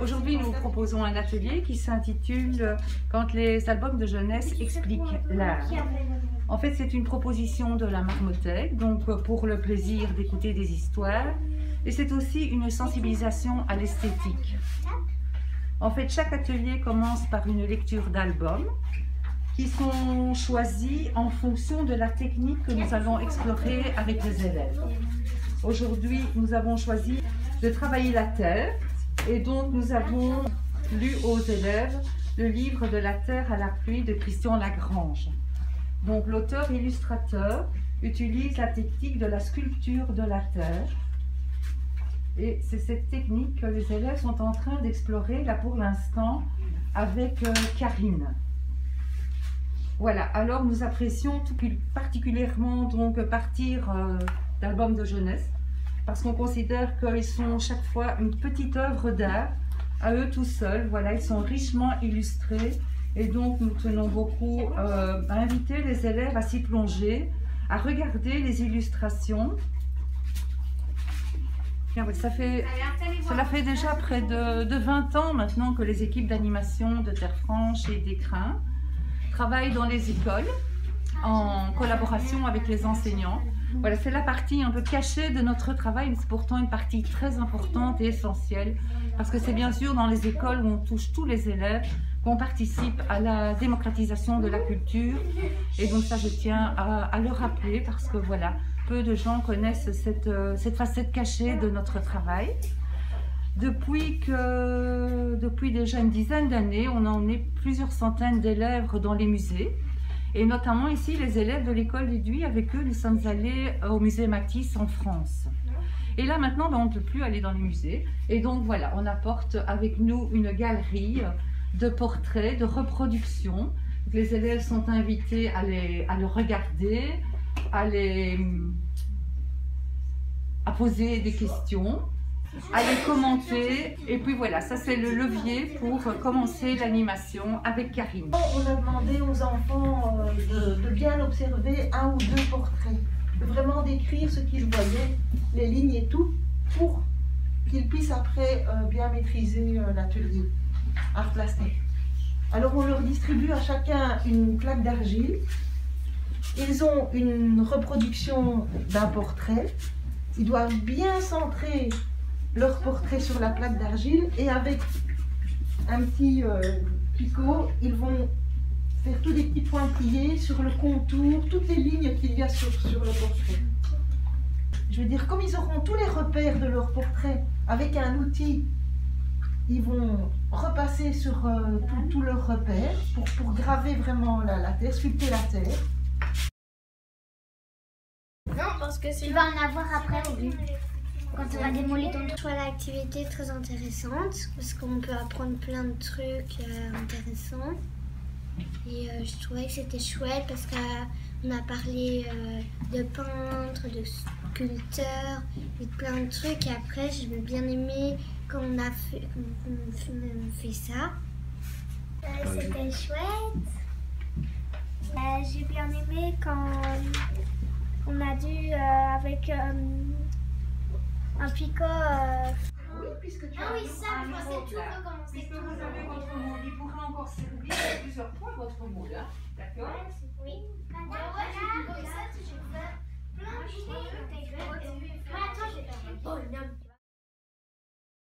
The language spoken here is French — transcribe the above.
Aujourd'hui, nous vous proposons un atelier qui s'intitule Quand les albums de jeunesse expliquent l'art. En fait, c'est une proposition de la Marmothèque, donc pour le plaisir d'écouter des histoires, et c'est aussi une sensibilisation à l'esthétique. En fait, chaque atelier commence par une lecture d'albums qui sont choisis en fonction de la technique que nous allons explorer avec les élèves. Aujourd'hui, nous avons choisi de travailler la terre et donc nous avons lu aux élèves le livre de la terre à la pluie de Christian Lagrange. Donc l'auteur illustrateur utilise la technique de la sculpture de la terre et c'est cette technique que les élèves sont en train d'explorer là pour l'instant avec euh, Karine. Voilà, alors nous apprécions particulièrement donc partir euh, d'albums de jeunesse parce qu'on considère qu'ils sont chaque fois une petite œuvre d'art à eux tout seuls. Voilà, ils sont richement illustrés et donc nous tenons beaucoup euh, à inviter les élèves à s'y plonger, à regarder les illustrations. Cela fait déjà près de, de 20 ans maintenant que les équipes d'animation de Terre Franche et d'Écrin travaillent dans les écoles en collaboration avec les enseignants voilà, c'est la partie un peu cachée de notre travail, mais c'est pourtant une partie très importante et essentielle, parce que c'est bien sûr dans les écoles où on touche tous les élèves qu'on participe à la démocratisation de la culture. Et donc ça, je tiens à, le rappeler, parce que voilà, peu de gens connaissent cette, euh, cette facette cachée de notre travail. Depuis, que, depuis déjà une dizaine d'années, on en est plusieurs centaines d'élèves dans les musées. Et notamment ici, les élèves de l'école d'Éduit, avec eux, nous sommes allés au musée Matisse en France. Et là, maintenant, ben, on ne peut plus aller dans les musées. Et donc, voilà, on apporte avec nous une galerie de portraits, de reproductions. Les élèves sont invités à, les, à le regarder, à, les, à poser des questions allez commenter. Et puis voilà, ça c'est le levier pour commencer l'animation avec Karine. On a demandé aux enfants de, bien observer un ou deux portraits, de vraiment décrire ce qu'ils voyaient, les lignes et tout, pour qu'ils puissent après euh, bien maîtriser euh, l'atelier art plastique. Alors on leur distribue à chacun une plaque d'argile. Ils ont une reproduction d'un portrait. Ils doivent bien centrer leur portrait sur la plaque d'argile et avec un petit euh, picot, ils vont faire tous des petits pointillés sur le contour, toutes les lignes qu'il y a sur, sur le portrait. Je veux dire, comme ils auront tous les repères de leur portrait avec un outil, ils vont repasser sur euh, tous leurs repères pour, pour graver vraiment la, la terre, sculpter la terre. Non, parce que tu vas en avoir après au but quand on va démolir ton trouve l'activité très intéressante parce qu'on peut apprendre plein de trucs euh, intéressants. Et euh, je trouvais que c'était chouette parce qu'on a parlé euh, de peintres, de sculpteurs et de plein de trucs. Et après, j'ai bien aimé quand on a fait, fait ça. c'était chouette. j'ai bien aimé quand on a dû, avec un picot. Oui, ça, je pensais tout recommencer. Puisque vous avez votre monde, il pourra encore servir plusieurs fois votre monde, hein D'accord Oui.